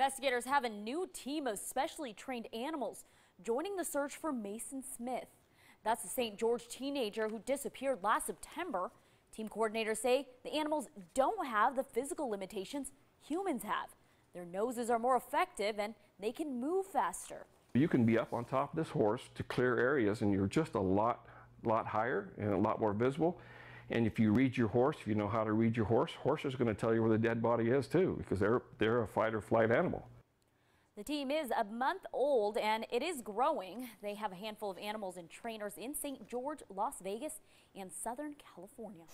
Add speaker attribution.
Speaker 1: Investigators have a new team of specially trained animals joining the search for Mason Smith. That's a St. George teenager who disappeared last September. Team coordinators say the animals don't have the physical limitations humans have. Their noses are more effective and they can move faster.
Speaker 2: You can be up on top of this horse to clear areas and you're just a lot, lot higher and a lot more visible. And if you read your horse, if you know how to read your horse, horse is going to tell you where the dead body is too, because they're, they're a fight or flight animal.
Speaker 1: The team is a month old and it is growing. They have a handful of animals and trainers in St. George, Las Vegas, and Southern California.